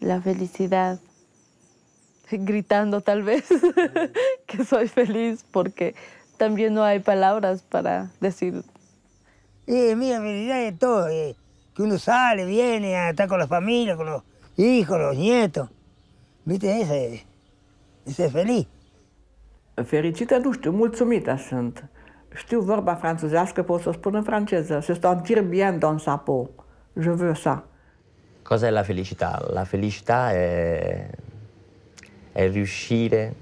La felicidad. Gritando tal vez que soy feliz porque también no hay palabras para decir. Eh, mira, felicidad es todo. eh, que uno sale, viene a estar con la familia, con los hijos, los nietos. ¿Viste? Ese, ese es feliz. Fericită nu știu, mulțumită sunt. Știu vorba franțuzească, pot să o spun în franceză. Se sentir bien dans sa peau. Je veux ça. Cos'è la felicità? La felicità è, è riuscire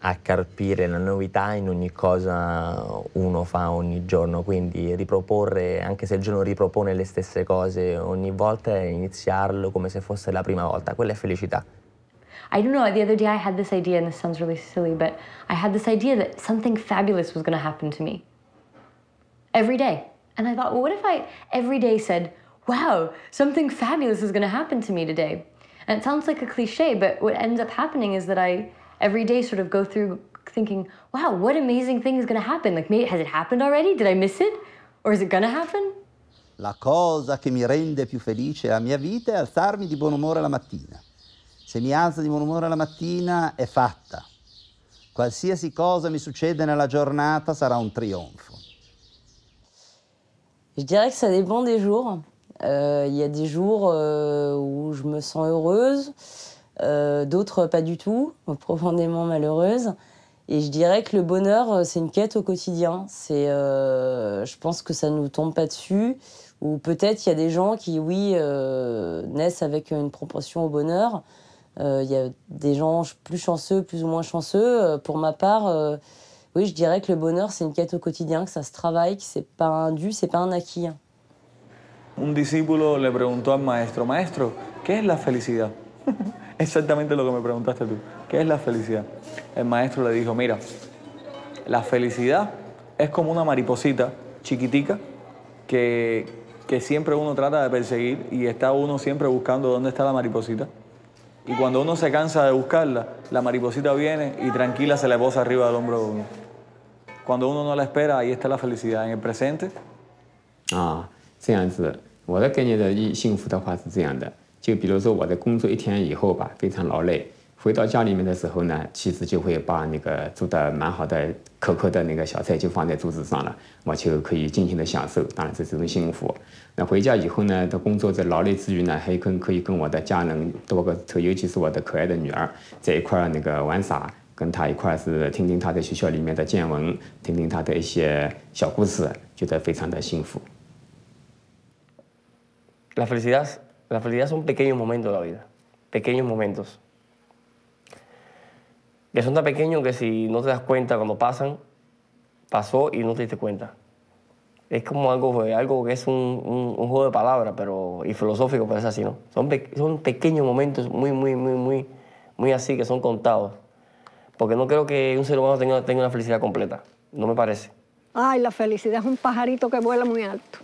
a carpire la novità in ogni cosa uno fa ogni giorno, quindi riproporre, anche se il giorno ripropone le stesse cose ogni volta, è iniziarlo come se fosse la prima volta. Quella è felicità. I don't know, the other day I had this idea, and this sounds really silly, but I had this idea that something fabulous was going to happen to me every day. And I thought, well, what if I every day said, wow, something fabulous is going to happen to me today? And it sounds like a cliche, but what ends up happening is that I every day sort of go through thinking, wow, what amazing thing is going to happen? Like, has it happened already? Did I miss it? Or is it going to happen? La cosa che mi rende più felice la mia vita è alzarmi di buon umore la mattina. Se mi alzo di buon umore la mattina è fatta. Qualsiasi cosa mi succede nella giornata sarà un trionfo. Je dirais que ça dépend des jours. Euh, Il y a des jours euh, où je me sens heureuse, euh, d'autres pas du tout, profondément malheureuse. Et je dirais que le bonheur, c'est une quête au quotidien. C'est, je pense que ça nous tombe pas dessus. Ou peut-être il y a des gens qui, oui, naissent avec une proportion au bonheur. Euh, Il y a des gens plus chanceux, plus ou moins chanceux. Euh, Pour ma part, euh, oui, je dirais que le bonheur, c'est une quête au quotidien, que ça se travaille, que c'est pas un dû, c'est pas un acquis. Un discípulo le preguntó al maestro, maestro, ¿qué es la felicidad? Exactamente lo que me preguntaste tú. ¿Qué es la felicidad? El maestro le dijo, mira, la felicidad es como una mariposita chiquitica que, que siempre uno trata de perseguir y está uno siempre buscando dónde está la mariposita. Y cuando uno se cansa de buscarla, la mariposita viene y tranquila se le posa arriba del hombro de uno. Cuando uno no la espera, ahí está la felicidad. En el presente, 啊，这样子，我的概念的一幸福的话是这样的，就比如说我在工作一天以后吧，非常劳累， 回到家里面的时候呢，妻子就会把那个做的蛮好的可口的那个小菜就放在桌子上了，我就可以尽情的享受，当然这是一种幸福。那回家以后呢，的工作在劳累之余呢，还跟可以跟我的家人多个特，尤其是我的可爱的女儿在一块儿那个玩耍。跟她一块儿是听听她在学校里面的见闻，听听她的一些小故事，觉得非常的幸福。La felicidad, la felicidad son pequeños momentos de la vida, pequeños momentos. Que son tan pequeños que si no te das cuenta cuando pasan, pasó y no te diste cuenta. Es como algo, algo que es un, un- juego de palabras pero, y filosófico, pero es así, ¿no? Son, son pequeños momentos muy, muy, muy, muy, muy así que son contados. Porque no creo que un ser humano tenga, tenga una felicidad completa. No me parece. Ay, la felicidad es un pajarito que vuela muy alto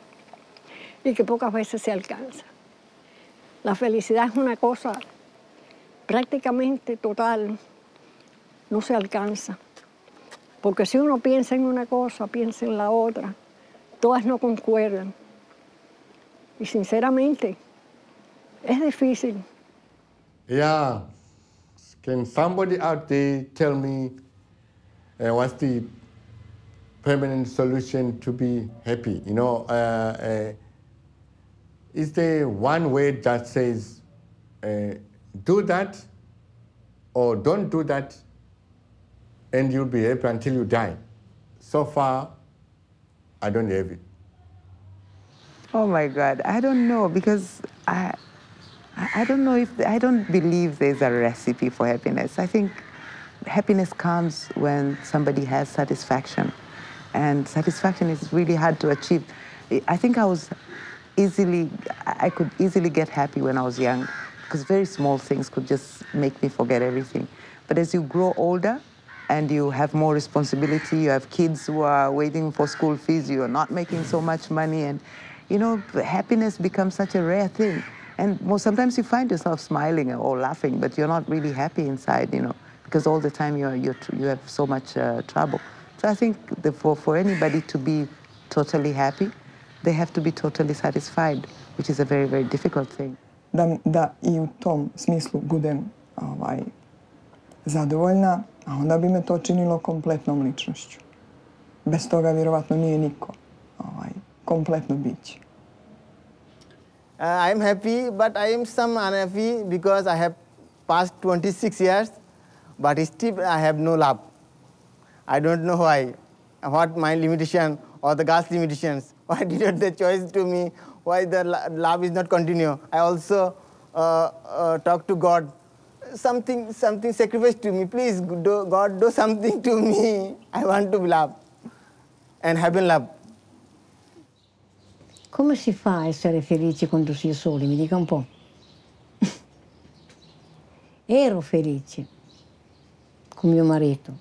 y que pocas veces se alcanza. La felicidad es una cosa prácticamente total, no se alcanza. Porque si uno piensa en una cosa, piensa en la otra, todas no concuerdan. Y sinceramente, es difícil. Yeah. Can somebody out there tell me uh, what's the permanent solution to be happy? You know, uh, uh, is there one way that says uh, do that or don't do that and you'll be happy until you die? So far, I don't have it. Oh my God, I don't know because I, I don't know if I don't believe there's a recipe for happiness. I think happiness comes when somebody has satisfaction, and satisfaction is really hard to achieve. I think I was easily, I could easily get happy when I was young because very small things could just make me forget everything. But as you grow older, and you have more responsibility. You have kids who are waiting for school fees. You are not making so much money, and you know happiness becomes such a rare thing. And most, sometimes you find yourself smiling or laughing, but you're not really happy inside, you know, because all the time you're, you're you have so much uh, trouble. So I think the, for, for anybody to be totally happy, they have to be totally satisfied, which is a very, very difficult thing. Da, da i u tom smislu budem ovaj, zadovoljna, a onda bi me to činilo kompletnom ličnošću. Bez toga vjerovatno nije niko ovaj, kompletno biće. Uh, I am happy, but I am some unhappy because I have passed 26 years, but still I have no love. I don't know why, what my limitation or the God's limitations. Why did not the choice to me? Why the love is not continue? I also uh, uh, talk to God. Something, something sacrifice to me. Please, do, God, do something to me. I want to love and have love. Come si fa a essere felici quando si è soli? Mi dica un po'. Ero felice con mio marito,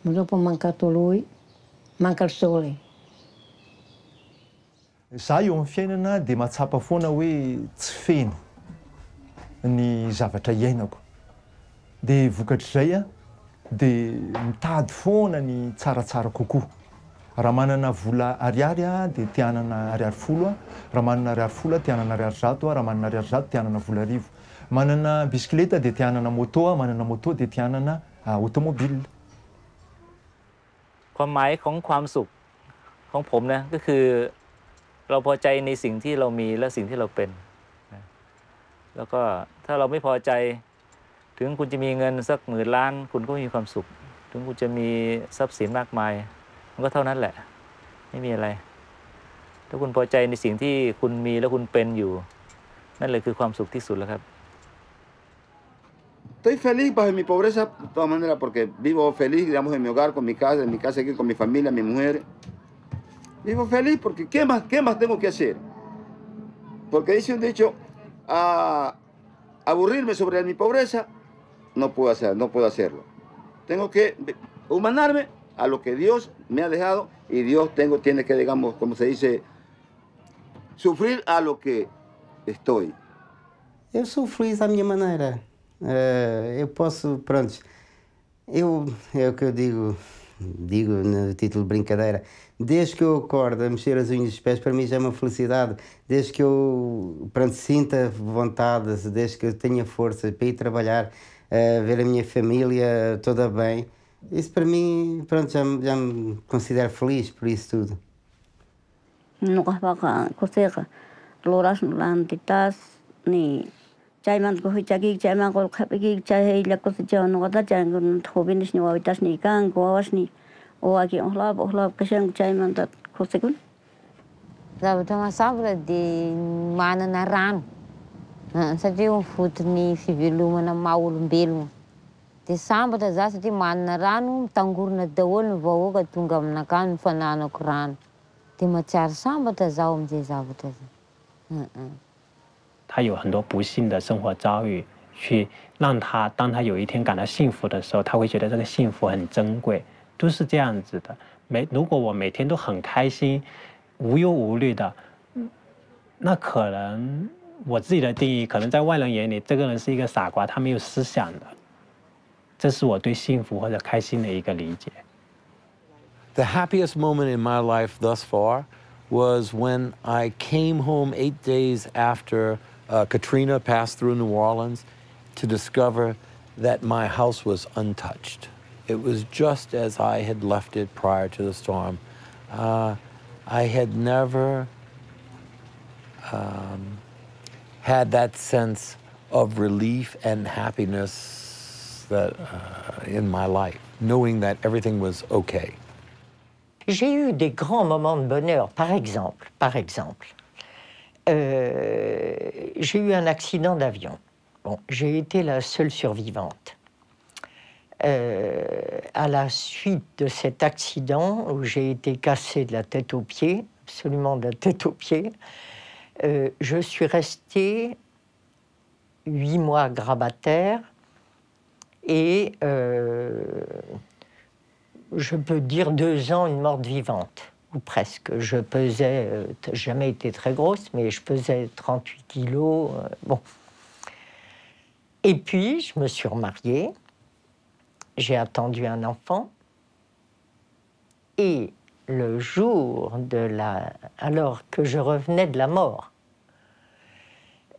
ma dopo è mancato lui, manca il sole. Za eo amin'ny fiainana dia mahatsapa foana hoe tsy feno ny zavatra iainako. Dia vokatr'izay a, dia mitady foana ny tsaratsara kokoa. raha manana vola ariary a dia te hanana ariary folo a raha manana ariary folo a te hanana ariary zato a raha manana ariary zato te hanana vola arivo manana bisikileta dia te hanana moto a manana moto dia te hanana automobile ความหมายของความสุขของผมนะก็คือเราพอใจในสิ่งที่เรามีและสิ่งที่เราเป็น แล้วก็ถ้าเราไม่พอใจ ถึงคุณจะมีเงินสักหมื่นล้าน คุณก็มีความสุข ถึงคุณจะมีทรัพย์สินมากมาย มันก็เท่านั้นแหละ ไม่มีอะไร ถ้าคุณพอใจในสิ่งที่คุณมีและคุณเป็นอยู่ นั่นเลยคือความสุขที่สุดแล้วครับ Estoy feliz bajo mi pobreza, de todas maneras, porque vivo feliz, digamos, en mi hogar, con mi casa, en mi casa aquí, con mi familia, mi mujer. Vivo feliz porque ¿qué más, qué más tengo que hacer? Porque dice un dicho, a aburrirme sobre mi pobreza, no puedo, hacer, no puedo hacerlo. Tengo que humanarme a lo que Dios me ha dejado y Dios tengo, tiene que, digamos, como se dice, sufrir a lo que estoy. Eu sou feliz à minha maneira. Uh, eu posso, pronto, eu, é o que eu digo, digo no título de brincadeira, desde que eu acordo a mexer as unhas dos pés, para mim já é uma felicidade. Desde que eu, pronto, sinta vontade, desde que eu tenha força para ir trabalhar, uh, ver a minha família toda bem, isso para mim, pronto, já, já me considero feliz por isso tudo. Nukah baka kuseka loras nulantitas chayman kuhichakik chayman qulqapikik chay hiyllakusta chaywanqata satria io fivelomana maha olombelona. De sambatra za satria manana rano mitangorona mifananako rano. De matsiary sambatra zaho am'izay zavatra zay. 他有很多不幸的生活遭遇，去让他当他有一天感到幸福的时候，他会觉得这个幸福很珍贵，都是这样子的。每如果我每天都很开心，无忧无虑的，那可能我自己的定义，可能在外人眼里，这个人是一个傻瓜，他没有思想的。这是我对幸福或者开心的一个理解。The happiest moment in my life thus far was when I came home eight days after uh, Katrina passed through New Orleans to discover that my house was untouched. It was just as I had left it prior to the storm. Uh, I had never um, had that sense of relief and happiness that, uh, in my life, knowing that everything was okay. J'ai eu des grands moments de bonheur, par exemple, par exemple, euh, j'ai eu un accident d'avion. Bon, j'ai été la seule survivante. Euh, à la suite de cet accident, où j'ai été cassée de la tête aux pieds, absolument de la tête aux pieds, euh, je suis restée huit mois grabataire et euh, je peux dire deux ans une morte vivante. Ou presque. Je pesais, euh, jamais été très grosse, mais je pesais 38 kilos. euh, bon. Et puis, je me suis remariée. J'ai attendu un enfant. Et le jour de la. Alors que je revenais de la mort,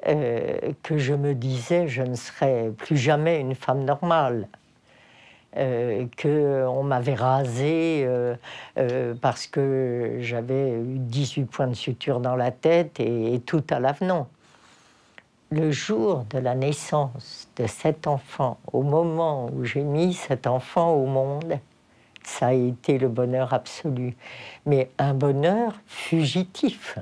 euh, que je me disais je ne serai plus jamais une femme normale, euh, qu'on m'avait rasée euh, euh, parce que j'avais eu 18 points de suture dans la tête et tout à l'avenant. Le jour de la naissance de cet enfant, au moment où j'ai mis cet enfant au monde, ça a été le bonheur absolu, mais un bonheur fugitif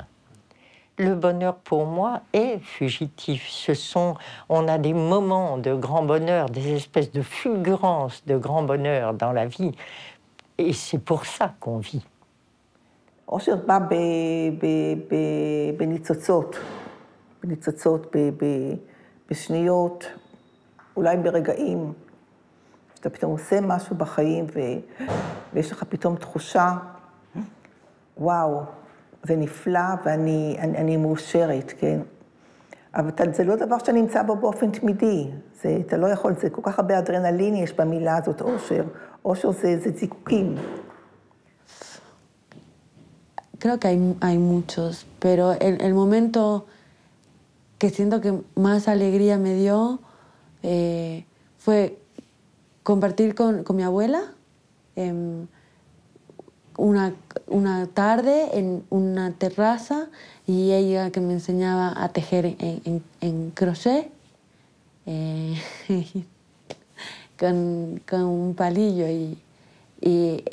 Le bonheur pour moi est fugitif. Ce sont, on a des moments de grand bonheur, des espèces de fulgurances de grand bonheur dans la vie, et c'est pour ça qu'on vit. אושר בא ב, ב, ב, בניצוצות, בניצוצות, ב, ב, בשניות, אולי ברגעים, שאתה פתאום עושה משהו בחיים ו, ויש לך פתאום תחושה, וואו, זה נפלא ואני אני, אני מאושרת, כן? אבל אתה, זה לא דבר שאתה נמצא בו באופן תמידי. זה, אתה לא יכול, זה כל כך הרבה אדרנלין יש במילה הזאת, אושר. אושר זה, זה זיקוקים. Creo que hay, hay muchos, pero el, el momento que siento que más alegría me dio eh, fue compartir con, con mi abuela em, una, una tarde en una terraza y ella que me enseñaba a tejer en, en- en crochet eh, con, con un palillo y, y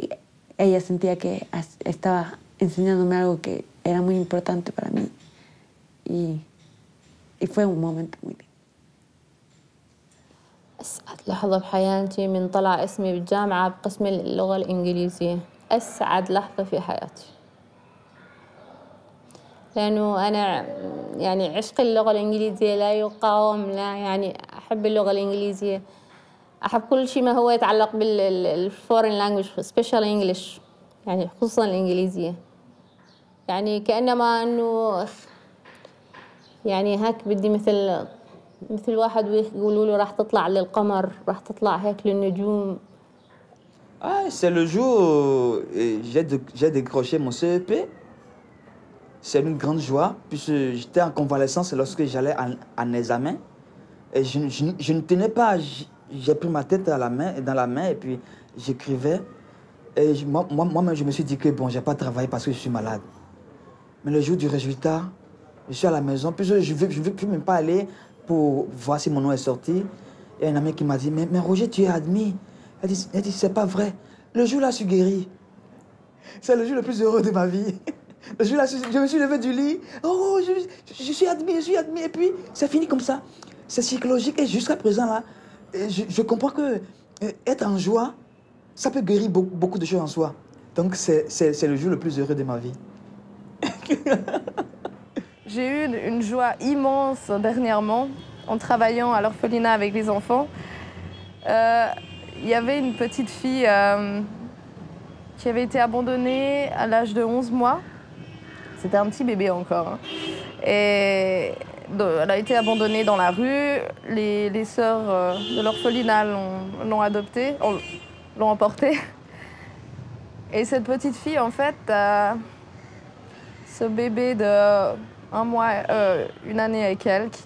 ella sentía que as- estaba enseñándome algo que era muy importante para mí y, y fue un momento muy lindo. أسعد لحظة بحياتي من طلع اسمي بالجامعة بقسم اللغة الإنجليزية أسعد لحظة في حياتي. لأنه أنا يعني عشق اللغة الإنجليزية لا يقاوم لا يعني أحب اللغة الإنجليزية. أحب كل شيء ما هو يتعلق بالفورين لانجوج سبيشال انجلش يعني خصوصا الإنجليزية. يعني كأنما أنه يعني هيك بدي مثل مثل واحد يقولوا له راح تطلع للقمر راح تطلع هيك للنجوم. Ah, c'est le jour où j'ai décroché mon CEP. C'est une grande joie, puisque j'étais en convalescence lorsque j'allais en, en examen. Et je, ne- tenais pas, j'ai pris ma tête dans la main et puis j'écrivais. Et moi-même, je me suis dit que bon, je n'ai pas travaillé parce que je suis malade. Mais le jour du résultat, je suis à la maison, puis je ne veux, je plus même pas aller pour voir si mon nom est sorti. Et un ami qui m'a dit, mais Roger, tu es admis. Elle dit, elle dit c'est pas vrai. Le jour-là, je suis guéri. C'est le jour le plus heureux de ma vie. Le jour-là, je me suis levé du lit. Oh, je, je- suis admis, je suis admis. Et puis, c'est fini comme ça. C'est psychologique. Et jusqu'à présent, là, je, comprends que euh, être en joie, ça peut guérir beaucoup, de choses en soi. Donc, c'est le jour le plus heureux de ma vie. J'ai eu une, une joie immense dernièrement en travaillant à l'orphelinat avec les enfants. Euh, Il y avait une petite fille euh, qui avait été abandonnée à l'âge de 11 mois. C'était un petit bébé encore. hein. Et elle a été abandonnée dans la rue. Les, sœurs euh, de l'orphelinat l'ont adoptée, ont- l'ont emportée. Et cette petite fille, en fait, euh, ce bébé de un mois, euh, une année et quelques,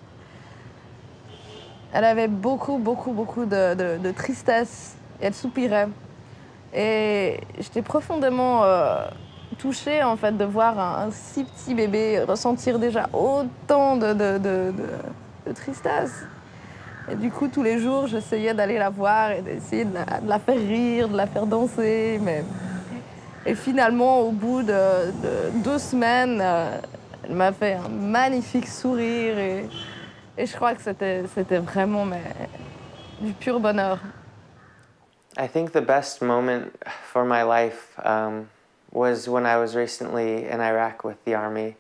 elle avait beaucoup, beaucoup, beaucoup de, de- tristesse. Et elle soupirait. Et j'étais profondément euh, touchée, en fait, de voir un, si petit bébé ressentir déjà autant de, de- de- tristesse. Et du coup, tous les jours, j'essayais d'aller la voir et d'essayer de la, faire rire, de la faire danser. Mais... Et finalement, au bout de, de deux semaines, euh, elle m'a fait un magnifique sourire. Et je crois que c'était vraiment mais, du pur bonheur. I think the best moment for my life um, was when I was recently in Iraq with the Army.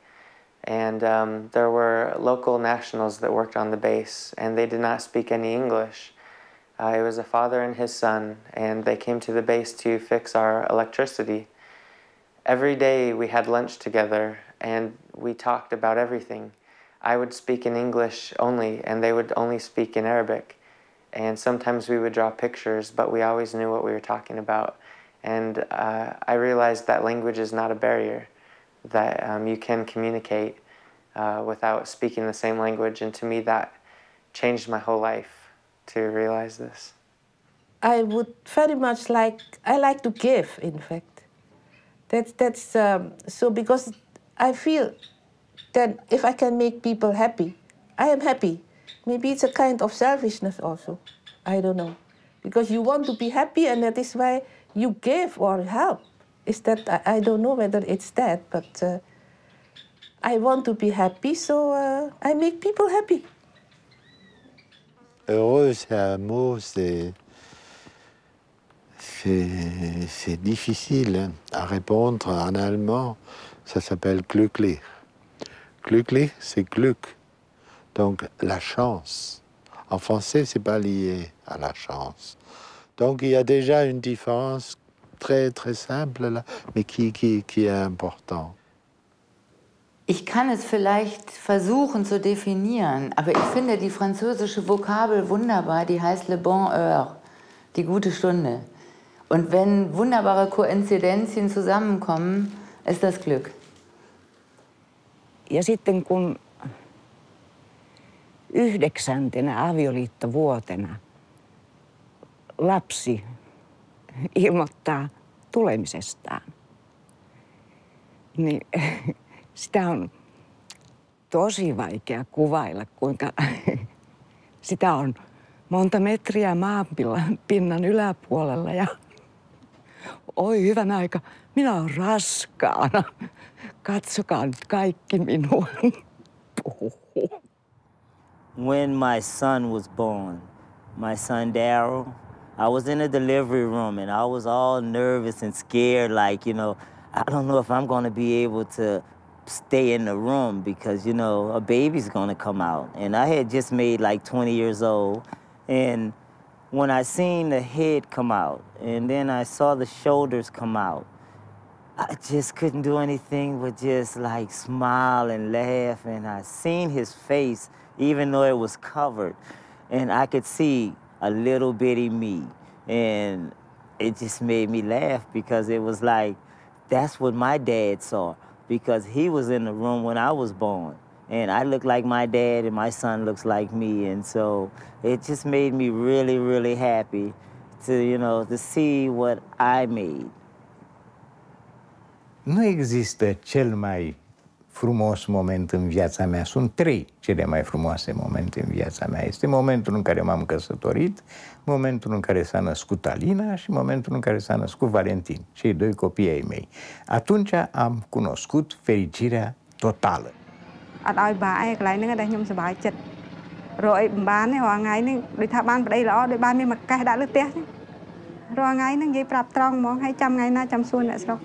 And um, there were local nationals that worked on the base, and they did not speak any English. Uh, it was a father and his son, and they came to the base to fix our electricity. every day we had lunch together and we talked about everything. I would speak in English only, and they would only speak in Arabic. And sometimes we would draw pictures, but we always knew what we were talking about. And uh, I realized that language is not a barrier, that um, you can communicate uh, without speaking the same language. And to me, that changed my whole life to realize this. I would very much like, I like to give, in fact. That's, that's um, so because I feel that if I can make people happy, I am happy. Maybe it's a kind of selfishness also. I don't know. Because you want to be happy and that is why you give or help. Is that, I, don't know whether it's that, but uh, I want to be happy, so uh, I make people happy. Heureux, c'est un mot, c'est. C'est difficile à répondre en allemand. Ça s'appelle glücklich. Glücklich, c'est Glück. Donc la chance. En français, c'est pas lié à la chance. Donc il y a déjà une différence très très simple là, mais qui, qui, qui est importante. Ich kann es vielleicht versuchen zu definieren, aber ich finde die französische Vokabel wunderbar, die heißt le bon heure, die gute Stunde. Und wenn wunderbare Koinzidenzien zusammenkommen, ist das Glück. Ja sitten kun yhdeksäntenä avioliittovuotena lapsi ilmoittaa tulemisestaan, niin sitä on tosi vaikea kuvailla, kuinka sitä on monta metriä maanpinnan yläpuolella. Ja oi hyvän aika, minä olen raskaana. Katsokaa nyt kaikki minua. When my son was born, my son Daryl, I was in the delivery room and I was all nervous and scared, like, you know, I don't know if I'm gonna be able to stay in the room because, you know, a baby's gonna come out. And I had just made like 20 years old. And when I seen the head come out and then I saw the shoulders come out, I just couldn't do anything but just like smile and laugh. And I seen his face, even though it was covered. And I could see a little bitty me. And it just made me laugh because it was like, that's what my dad saw because he was in the room when I was born. And I look like my dad and my son looks like me. And so it just made me really, really happy to, you know, to see what I made. Nu există cel mai frumos moment în viața mea. Sunt trei cele mai frumoase momente în viața mea. Este momentul în care m-am căsătorit, momentul în care s-a născut Alina și momentul în care s-a născut Valentin, cei doi copii ai mei. Atunci am cunoscut fericirea totală. អត់ឲ្យបាអីកន្លែងហ្នឹងដែលខ្ញុំសប្បាយចិត្តរកអីបំបានទេរាល់ថ្ងៃនេះដូចថាបានប្តីល្អដូចបានមានមួយកេះដាក់លើផ្ទះចឹងរាល់ថ្ងៃហ្នឹងនិយាយប្រាប់ត្រង់ហ្មងហើយចាំថ្ងៃណាចាំសួរអ្នកស្រុក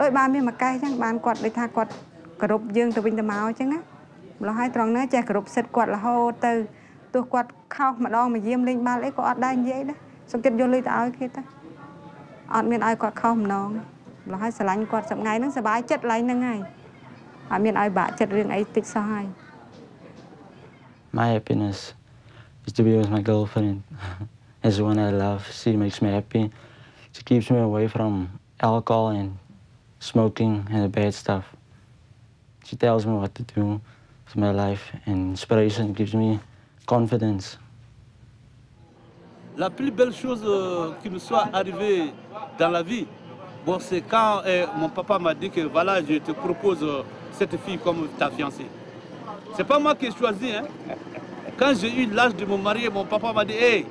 ដោយបានមានមួយកេះចឹងបានគាត់ដូចថាគាត់គោរពយើងទៅវិញទៅមកចឹងណាម្ល៉េះហើយត្រង់ហ្នឹងចេះគោរពសិទ្ធិគាត់រហូតទៅទោះគាត់ខុសម្ដងមកយាមលេងបាល់អីក៏អត់ដែរនិយាយដែរសុខចិត្តយកលុយទៅឲ្យគេទៅអត់មានឲ្យគាត់ខុសម្ដងម្ល៉េះហើយស្រឡាញ់គាត់សប្ងៃហ្នឹងសុបាយចិត្តឡើងហ្នឹងហើយអត់មានឲ្យបាក់ចិត្តរឿងអីតិចសោះហើយ My happiness is to be with my girlfriend. As the one I love. She makes me happy. She keeps me away from alcohol and smoking and the bad stuff. She tells me what to do with my life and inspiration gives me confidence. La plus belle chose euh, qui me soit arrivée dans la vie, bon, c'est quand euh, mon papa m'a dit que voilà, je te propose euh, cette fille comme ta fiancée. C'est pas moi qui ai choisi. Hein. Quand j'ai eu l'âge de me marier, mon papa m'a dit Hey,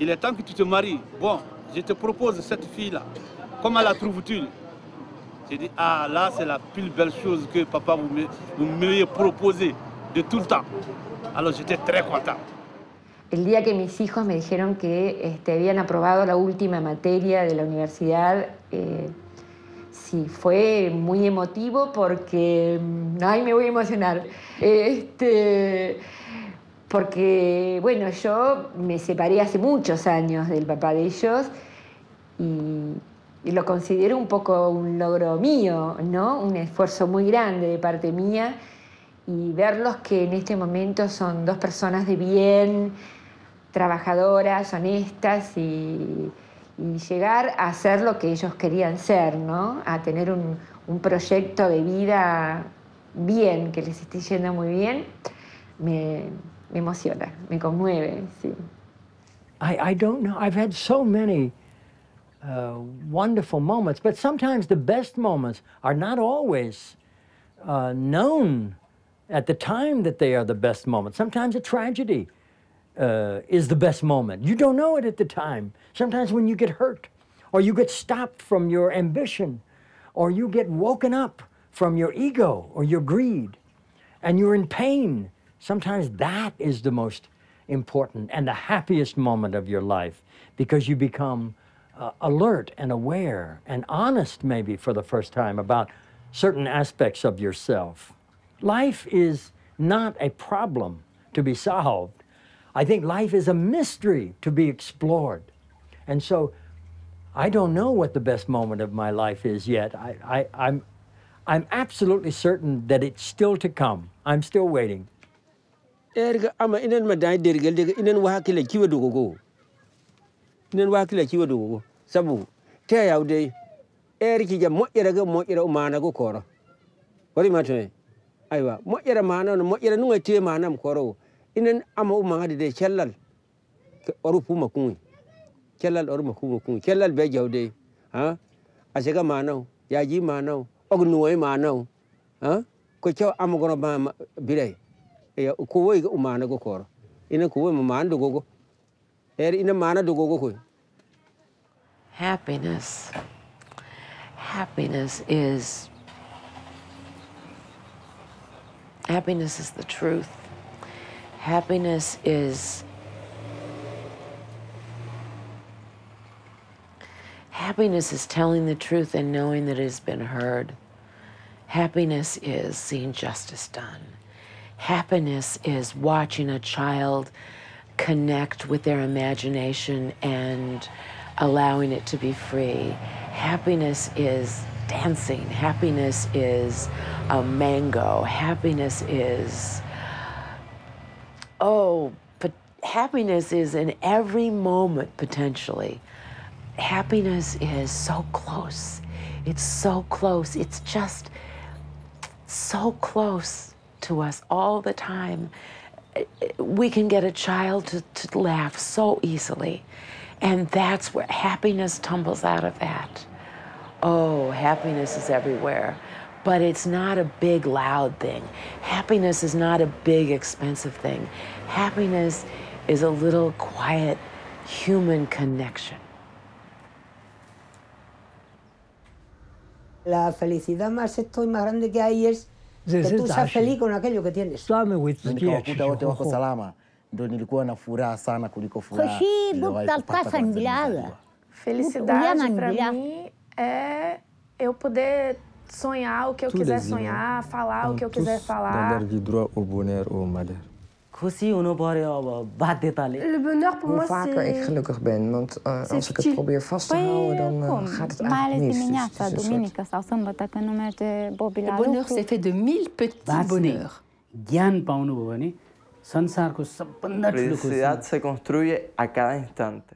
il est temps que tu te maries. Bon, je te propose cette fille-là. Comment la trouves-tu? J'ai dit Ah, là, c'est la plus belle chose que papa vous m'ayez proposé de tout le temps. Alors j'étais très content. El día que mis hijos me dijeron que este, habían aprobado la última materia de la universidad, eh, sí, fue muy emotivo porque, mm, ay, me voy a emocionar, este, porque, bueno, yo me separé hace muchos años del papá de ellos y y lo considero un poco un logro mío, ¿no? Un esfuerzo muy grande de parte mía y verlos que en este momento son dos personas de bien, trabajadoras, honestas y, llegar a ser lo que ellos querían ser, ¿no? A tener un, un proyecto de vida bien, que les esté yendo muy bien, me, me emociona, me conmueve, sí. I, I don't know. I've had so many uh, wonderful moments, but sometimes the best moments are not always uh, known at the time that they are the best moments. Sometimes a tragedy uh, is the best moment. You don't know it at the time. Sometimes when you get hurt, or you get stopped from your ambition, or you get woken up from your ego or your greed, and you're in pain, sometimes that is the most important and the happiest moment of your life because you become uh, alert and aware and honest, maybe for the first time, about certain aspects of yourself. Life is not a problem to be solved. I think life is a mystery to be explored. And so I don't know what the best moment of my life is yet. I, I, I'm, I'm absolutely certain that it's still to come. I'm still waiting. minen wakila ciwadugo sabu te yawde eri kija moƴƴere go moƴƴere o manago koro. Warima toon aywa moƴƴere mana no moƴƴere nuga te manam korowo inen ama o magade de cellal oru puma kuŋoy cellal oru ma kuma kuŋoy cellal be jawde ha? Asega manaw yaji manaw og nuwoy manaw ha? Ko caw amagono ma biray ko woy o manago koro. Inen ko woy mo manadogogo eri ina manadogogo koy Happiness. Happiness is happiness is the truth. Happiness is happiness is telling the truth and knowing that it has been heard. Happiness is seeing justice done. Happiness is watching a child connect with their imagination and allowing it to be free. Happiness is dancing. Happiness is a mango. Happiness is, oh, but happiness is in every moment potentially. Happiness is so close. It's so close. It's just so close to us all the time. We can get a child to, to laugh so easily. And that's where happiness tumbles out of that. Oh, happiness is everywhere. But it's not a big, loud thing. Happiness is not a big, expensive thing. Happiness is a little quiet human connection. La felicidad más esto y más grande que hay es que tú seas feliz con aquello que tienes. ndo nilikuwa na furaha sana kuliko furaha Felicidade para mim é eu poder sonhar o que eu quiser sonhar, falar o que eu quiser falar. Oh, oh, Le bonheur pour Hoe moi vaker ik gelukkig ben, want uh, als ik het probeer vast te houden, dan uh, gaat het eigenlijk mis. dimineața, dus duminică sau sâmbătă, când nu merge Bobby la Le bonheur, c'est fait de mille petits bonheurs. Gyan paunu bovani. संसारको सबभन्दा La ठुलो खुसी felicidad se construye a cada instante.